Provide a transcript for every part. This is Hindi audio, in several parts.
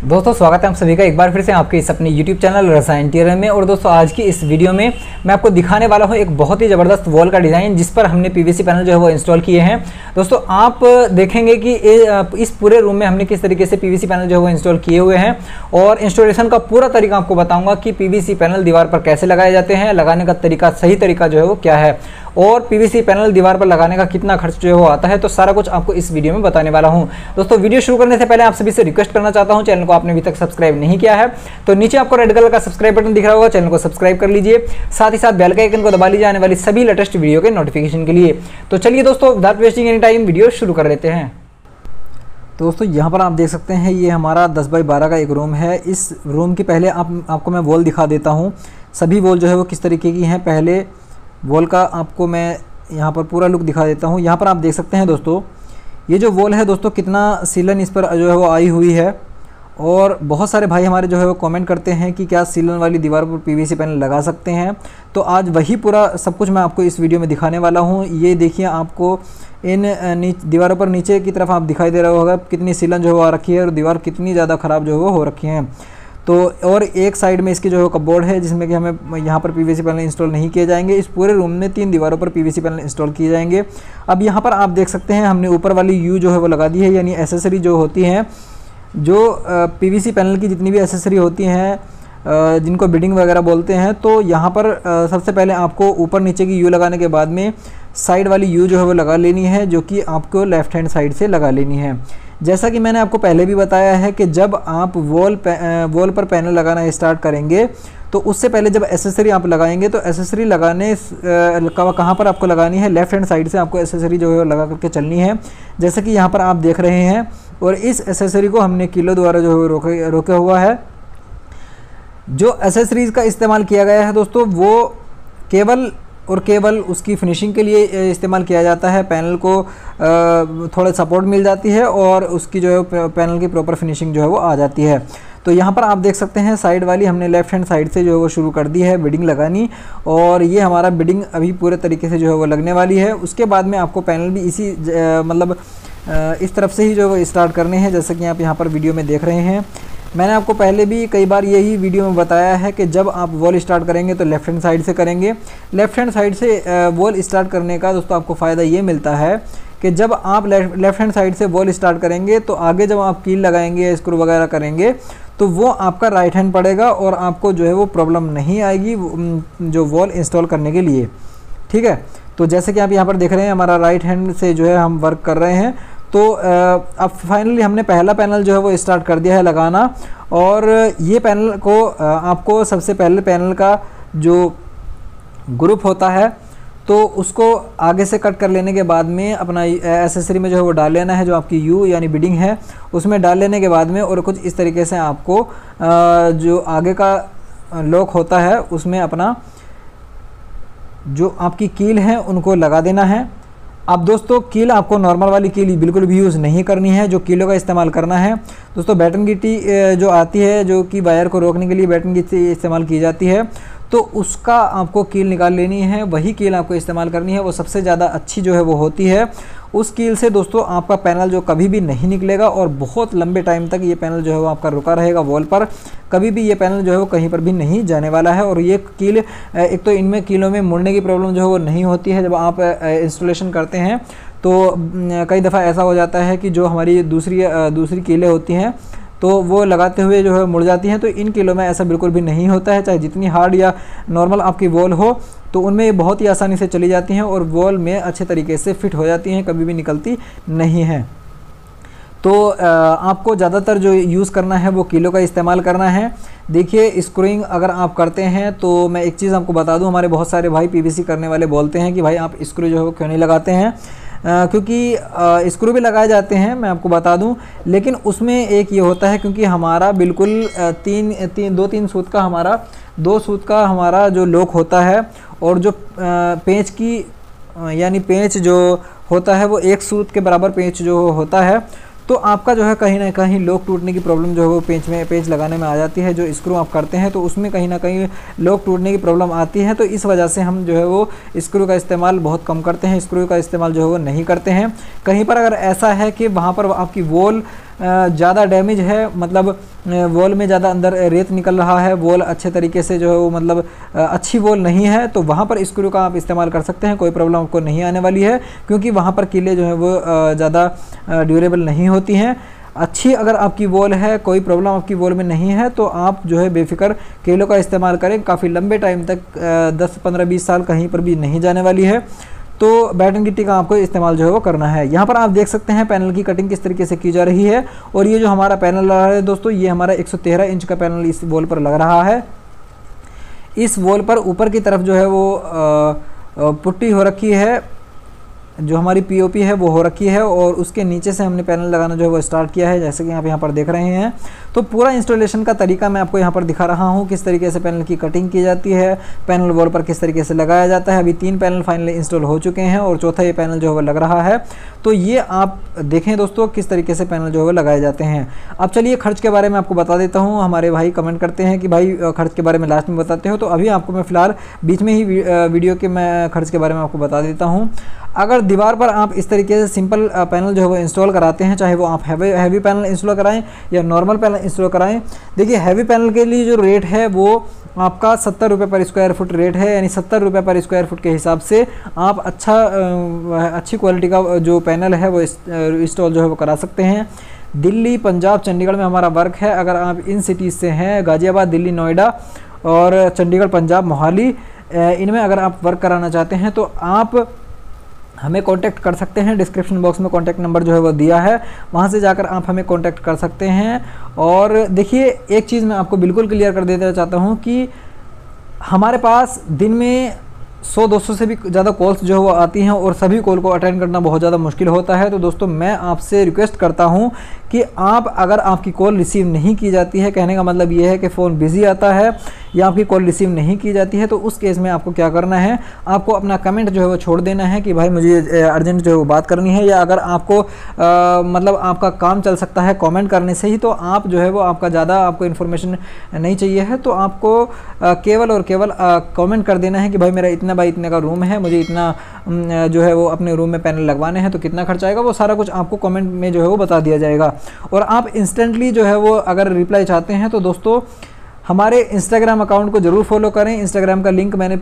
दोस्तों, स्वागत है आप सभी का एक बार फिर से आपके इस अपने YouTube चैनल रसायन टीयर में। और दोस्तों, आज की इस वीडियो में मैं आपको दिखाने वाला हूँ एक बहुत ही ज़बरदस्त वॉल का डिज़ाइन जिस पर हमने पीवीसी पैनल जो है वो इंस्टॉल किए हैं। दोस्तों, आप देखेंगे कि इस पूरे रूम में हमने किस तरीके से PVC पैनल जो है वो इंस्टॉल किए हुए हैं। और इंस्टॉलेशन का पूरा तरीका आपको बताऊँगा कि PVC पैनल दीवार पर कैसे लगाए जाते हैं, लगाने का तरीका, सही तरीका जो है वो क्या है। और पीवीसी पैनल दीवार पर लगाने का कितना खर्च जो है आता है तो सारा कुछ आपको इस वीडियो में बताने वाला हूँ। दोस्तों वीडियो शुरू करने से पहले आप सभी से रिक्वेस्ट करना चाहता हूँ, चैनल को आपने अभी तक सब्सक्राइब नहीं किया है तो नीचे आपको रेड कलर का सब्सक्राइब बटन दिख रहा होगा, चैनल को सब्सक्राइब कर लीजिए। साथ ही साथ बेल का आइकन को दबा लीजिए आने वाली सभी लेटेस्ट वीडियो के नोटिफिकेशन के लिए। तो चलिए दोस्तों without wasting any time video शुरू कर लेते हैं। तो दोस्तों, यहाँ पर आप देख सकते हैं, ये हमारा 10 बाई 12 का एक रूम है। इस रूम की पहले आप, आपको मैं वॉल दिखा देता हूँ। सभी वॉल जो है वो किस तरीके की हैं? पहले वॉल का आपको मैं यहाँ पर पूरा लुक दिखा देता हूँ। यहाँ पर आप देख सकते हैं दोस्तों, ये जो वॉल है दोस्तों, कितना सीलन इस पर जो है वो आई हुई है। और बहुत सारे भाई हमारे जो है वो कमेंट करते हैं कि क्या सीलन वाली दीवार पर पीवीसी पैनल लगा सकते हैं। तो आज वही पूरा सब कुछ मैं आपको इस वीडियो में दिखाने वाला हूँ। ये देखिए आपको इन दीवारों पर नीचे की तरफ़ आप दिखाई दे रहा होगा कितनी सीलन जो है वो आ रखी है और दीवार कितनी ज़्यादा ख़राब जो है वो हो रखी है। तो और एक साइड में इसकी जो है कपबोर्ड है, जिसमें कि हमें यहाँ पर पीवीसी पैनल इंस्टॉल नहीं किए जाएँगे, इस पूरे रूम में तीन दीवारों पर पीवीसी पैनल इंस्टॉल किए जाएँगे। अब यहाँ पर आप देख सकते हैं, हमने ऊपर वाली यू जो है वो लगा दी है, यानी एसेसरी जो होती हैं, जो पीवीसी पैनल की जितनी भी एसेसरी होती हैं जिनको बिडिंग वगैरह बोलते हैं तो यहाँ पर सबसे पहले आपको ऊपर नीचे की यू लगाने के बाद में साइड वाली यू जो है वो लगा लेनी है, जो कि आपको लेफ़्ट हैंड साइड से लगा लेनी है। जैसा कि मैंने आपको पहले भी बताया है कि जब आप वॉल वॉल पर पैनल लगाना स्टार्ट करेंगे तो उससे पहले जब एसेसरी आप लगाएँगे तो एसेसरी लगाने कहाँ पर आपको लगानी है? लेफ़्ट हैंड साइड से आपको एसेसरी जो है लगा करके चलनी है। जैसे कि यहाँ पर आप देख रहे हैं, और इस एसेसरी को हमने किलो द्वारा जो है रोके, रोका हुआ है। जो एसेसरीज़ का इस्तेमाल किया गया है, दोस्तों, वो केवल और केवल उसकी फिनिशिंग के लिए इस्तेमाल किया जाता है। पैनल को थोड़ा सपोर्ट मिल जाती है और उसकी जो है पैनल की प्रॉपर फिनिशिंग जो है वो आ जाती है। तो यहाँ पर आप देख सकते हैं साइड वाली हमने लेफ़्ट हैंड साइड से जो है वो शुरू कर दी है बिडिंग लगानी और ये हमारा बिडिंग अभी पूरे तरीके से जो है वो लगने वाली है। उसके बाद में आपको पैनल भी इसी मतलब इस तरफ़ से ही जो है वो स्टार्ट करने हैं, जैसे कि आप यहाँ पर वीडियो में देख रहे हैं। मैंने आपको पहले भी कई बार यही वीडियो में बताया है कि जब आप वॉल स्टार्ट करेंगे तो लेफ़्ट हैंड साइड से करेंगे। लेफ़्ट हैंड साइड से वॉल स्टार्ट करने का दोस्तों आपको फ़ायदा ये मिलता है कि जब आप लेफ़्ट हैंड साइड से वॉल स्टार्ट करेंगे तो आगे जब आप कील लगाएँगे या स्क्रू वगैरह करेंगे तो वो आपका राइट हैंड पड़ेगा और आपको जो है वो प्रॉब्लम नहीं आएगी जो वॉल इंस्टॉल करने के लिए। ठीक है? तो जैसे कि आप यहाँ पर देख रहे हैं, हमारा राइट हैंड से जो है हम वर्क कर रहे हैं। तो अब फाइनली हमने पहला पैनल जो है वो स्टार्ट कर दिया है लगाना और ये पैनल को आपको सबसे पहले पैनल का जो ग्रुप होता है तो उसको आगे से कट कर लेने के बाद में अपना एसेसरी में जो है वो डाल लेना है जो आपकी यू यानी बिडिंग है, उसमें डाल लेने के बाद में और कुछ इस तरीके से आपको जो आगे का लॉक होता है, उसमें अपना जो आपकी कील है उनको लगा देना है। अब दोस्तों, कील आपको नॉर्मल वाली कील बिल्कुल भी यूज़ नहीं करनी है, जो कीलों का इस्तेमाल करना है। दोस्तों बैटन गिट्टी जो आती है, जो कि वायर को रोकने के लिए बैटन गिट्टी इस्तेमाल की जाती है तो उसका आपको कील निकाल लेनी है, वही कील आपको इस्तेमाल करनी है, वो सबसे ज़्यादा अच्छी जो है वो होती है। उस कील से दोस्तों आपका पैनल जो कभी भी नहीं निकलेगा और बहुत लंबे टाइम तक ये पैनल जो है वो आपका रुका रहेगा वॉल पर। कभी भी ये पैनल जो है वो कहीं पर भी नहीं जाने वाला है और ये कील एक तो इनमें कीलों में मुड़ने की प्रॉब्लम जो है वो नहीं होती है जब आप इंस्टॉलेशन करते हैं। तो कई दफ़ा ऐसा हो जाता है कि जो हमारी दूसरी दूसरी कीलें होती हैं तो वो लगाते हुए जो है मुड़ जाती हैं। तो इन किलो में ऐसा बिल्कुल भी नहीं होता है, चाहे जितनी हार्ड या नॉर्मल आपकी वॉल हो तो उनमें ये बहुत ही आसानी से चली जाती हैं और वॉल में अच्छे तरीके से फिट हो जाती हैं, कभी भी निकलती नहीं हैं। तो आपको ज़्यादातर जो यूज़ करना है वो किलो का इस्तेमाल करना है। देखिए, स्क्रूइंग अगर आप करते हैं तो मैं एक चीज़ आपको बता दूँ, हमारे बहुत सारे भाई पीवीसी करने वाले बोलते हैं कि भाई आप स्क्रू जो है वो क्यों नहीं लगाते हैं? क्योंकि स्क्रू भी लगाए जाते हैं, मैं आपको बता दूँ। लेकिन उसमें एक ये होता है क्योंकि हमारा बिल्कुल तीन तीन, दो तीन सूत का हमारा, दो सूत का हमारा जो लोक होता है और जो पेंच की यानी पेंच जो होता है वो एक सूत के बराबर पेंच जो होता है तो आपका जो है कहीं ना कहीं लोक टूटने की प्रॉब्लम जो है वो पेंच में पेंच लगाने में आ जाती है, जो स्क्रू आप करते हैं तो उसमें कहीं ना कहीं लोक टूटने की प्रॉब्लम आती है। तो इस वजह से हम जो है वो स्क्रू का इस्तेमाल बहुत कम करते हैं। स्क्रू का इस्तेमाल जो है वो नहीं करते हैं। कहीं पर अगर ऐसा है कि वहाँ पर आपकी वॉल ज़्यादा डैमेज है मतलब वॉल में ज़्यादा अंदर रेत निकल रहा है वॉल अच्छे तरीके से जो है वो मतलब अच्छी वॉल नहीं है तो वहाँ पर स्क्रू का आप इस्तेमाल कर सकते हैं, कोई प्रॉब्लम आपको नहीं आने वाली है, क्योंकि वहाँ पर कीले जो है वो ज़्यादा ड्यूरेबल नहीं होती हैं। अच्छी अगर आपकी वॉल है, कोई प्रॉब्लम आपकी वॉल में नहीं है तो आप जो है बेफिक्र केलों का इस्तेमाल करें, काफ़ी लंबे टाइम तक 10 15 20 साल कहीं पर भी नहीं जाने वाली है। तो बैटन गिट्टी का आपको इस्तेमाल जो है वो करना है। यहाँ पर आप देख सकते हैं पैनल की कटिंग किस तरीके से की जा रही है और ये जो हमारा पैनल लग रहा है दोस्तों, ये हमारा 113 इंच का पैनल इस वॉल पर लग रहा है। इस वॉल पर ऊपर की तरफ़ जो है वो पुट्टी हो रखी है। जो हमारी पीओपी है, वो हो रखी है और उसके नीचे से हमने पैनल लगाना जो है, वो स्टार्ट किया है, जैसे कि आप यहाँ पर देख रहे हैं। तो पूरा इंस्टॉलेशन का तरीका मैं आपको यहाँ पर दिखा रहा हूँ, किस तरीके से पैनल की कटिंग की जाती है, पैनल वॉल पर किस तरीके से लगाया जाता है। अभी तीन पैनल फाइनली इंस्टॉल हो चुके हैं और चौथा ये पैनल जो है, वो लग रहा है। तो ये आप देखें दोस्तों, किस तरीके से पैनल जो है, वो लगाए जाते हैं। अब चलिए खर्च के बारे में आपको बता देता हूँ। हमारे भाई कमेंट करते हैं कि भाई खर्च के बारे में लास्ट में बताते हो तो अभी आपको मैं फ़िलहाल बीच में ही वीडियो के मैं खर्च के बारे में आपको बता देता हूँ। अगर दीवार पर आप इस तरीके से सिंपल पैनल जो है वो इंस्टॉल कराते हैं, चाहे वो आप हैवी हैवी पैनल इंस्टॉल कराएँ या नॉर्मल पैनल इंस्टॉल कराएँ। देखिए हैवी पैनल के लिए जो रेट है वो आपका सत्तर रुपये पर स्क्वायर फुट रेट है, यानी सत्तर रुपये पर स्क्वायर फुट के हिसाब से आप अच्छा अच्छी क्वालिटी का जो पैनल है वो इंस्टॉल जो है वो करा सकते हैं। दिल्ली, पंजाब, चंडीगढ़ में हमारा वर्क है। अगर आप इन सिटीज़ से हैं, गाज़ियाबाद, दिल्ली, नोएडा और चंडीगढ़, पंजाब, मोहाली इनमें अगर आप वर्क कराना चाहते हैं तो आप हमें कांटेक्ट कर सकते हैं। डिस्क्रिप्शन बॉक्स में कांटेक्ट नंबर जो है वो दिया है। वहाँ से जाकर आप हमें कांटेक्ट कर सकते हैं। और देखिए, एक चीज़ मैं आपको बिल्कुल क्लियर कर देना चाहता हूँ कि हमारे पास दिन में सौ, दो सौ से भी ज़्यादा कॉल्स जो है वो आती हैं और सभी कॉल को अटेंड करना बहुत ज़्यादा मुश्किल होता है। तो दोस्तों, मैं आपसे रिक्वेस्ट करता हूँ कि आप, अगर आपकी कॉल रिसीव नहीं की जाती है, कहने का मतलब ये है कि फ़ोन बिज़ी आता है। या आपकी कॉल रिसीव नहीं की जाती है तो उस केस में आपको क्या करना है? आपको अपना कमेंट जो है वो छोड़ देना है कि भाई मुझे अर्जेंट जो है वो बात करनी है या अगर आपको आ, मतलब आपका काम चल सकता है कमेंट करने से ही तो आप जो है वो आपका ज़्यादा आपको इन्फॉर्मेशन नहीं चाहिए है तो आपको आ, केवल और केवल कमेंट कर देना है कि भाई मेरा इतना बाई इतने का रूम है मुझे इतना जो है वो अपने रूम में पैनल लगवाने हैं तो कितना खर्चा आएगा? वो सारा कुछ आपको कमेंट में जो है वो बता दिया जाएगा। और आप इंस्टेंटली जो है वो अगर रिप्लाई चाहते हैं तो दोस्तों हमारे इंस्टाग्राम अकाउंट को ज़रूर फॉलो करें। इंस्टाग्राम का लिंक मैंने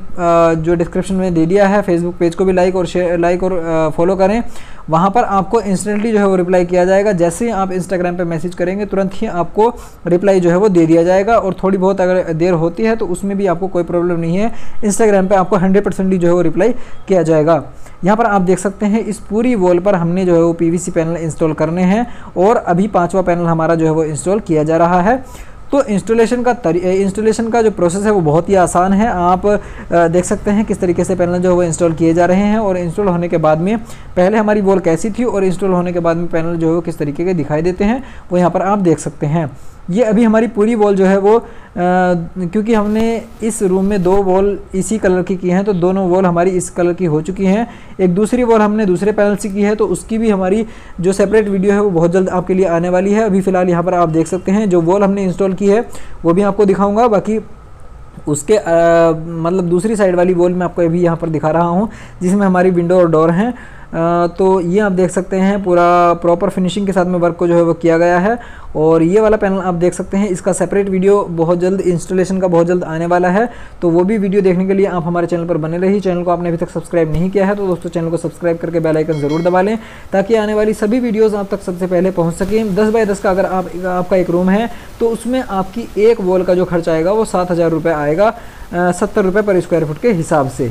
जो डिस्क्रिप्शन में दे दिया है फेसबुक पेज को भी लाइक और शेयर लाइक और फॉलो करें। वहाँ पर आपको इंस्टेंटली जो है वो रिप्लाई किया जाएगा। जैसे ही आप इंस्टाग्राम पे मैसेज करेंगे, तुरंत ही आपको रिप्लाई जो है वो दे दिया जाएगा। और थोड़ी बहुत अगर देर होती है तो उसमें भी आपको कोई प्रॉब्लम नहीं है। इंस्टाग्राम पर आपको हंड्रेड परसेंटली जो है वो रिप्लाई किया जाएगा। यहाँ पर आप देख सकते हैं, इस पूरी वॉल पर हमने जो है वो पीवीसी पैनल इंस्टॉल करने हैं। और अभी पाँचवा पैनल हमारा जो है वो इंस्टॉल किया जा रहा है। तो इंस्टॉलेशन का इंस्टॉलेशन का जो प्रोसेस है वो बहुत ही आसान है। आप देख सकते हैं किस तरीके से पैनल जो है वो इंस्टॉल किए जा रहे हैं और इंस्टॉल होने के बाद में पहले हमारी वॉल कैसी थी और इंस्टॉल होने के बाद में पैनल जो है वो किस तरीके के दिखाई देते हैं, वो यहाँ पर आप देख सकते हैं। ये अभी हमारी पूरी वॉल जो है वो आ, क्योंकि हमने इस रूम में दो वॉल इसी कलर की की हैं तो दोनों वॉल हमारी इस कलर की हो चुकी हैं। एक दूसरी वॉल हमने दूसरे पैनल से की है तो उसकी भी हमारी जो सेपरेट वीडियो है वो बहुत जल्द आपके लिए आने वाली है। अभी फ़िलहाल यहाँ पर आप देख सकते हैं जो वॉल हमने इंस्टॉल की है वो भी आपको दिखाऊँगा। बाकी उसके आ, मतलब दूसरी साइड वाली वॉल मैं आपको अभी यहाँ पर दिखा रहा हूँ जिसमें हमारी विंडो और डोर हैं। तो ये आप देख सकते हैं, पूरा प्रॉपर फिनिशिंग के साथ में वर्क को जो है वो किया गया है। और ये वाला पैनल आप देख सकते हैं, इसका सेपरेट वीडियो बहुत जल्द इंस्टॉलेशन का बहुत जल्द आने वाला है। तो वो भी वीडियो देखने के लिए आप हमारे चैनल पर बने रही चैनल को आपने अभी तक सब्सक्राइब नहीं किया है तो दोस्तों चैनल को सब्सक्राइब करके बेलाइकन ज़रूर दबा लें, ताकि आने वाली सभी वीडियोज़ आप तक सबसे पहले पहुँच सकें। दस बाई दस का अगर आप, आपका एक रूम है तो उसमें आपकी एक वॉल का जो खर्च आएगा, वो सात आएगा सत्तर रुपये पर स्क्वायर फुट के हिसाब से।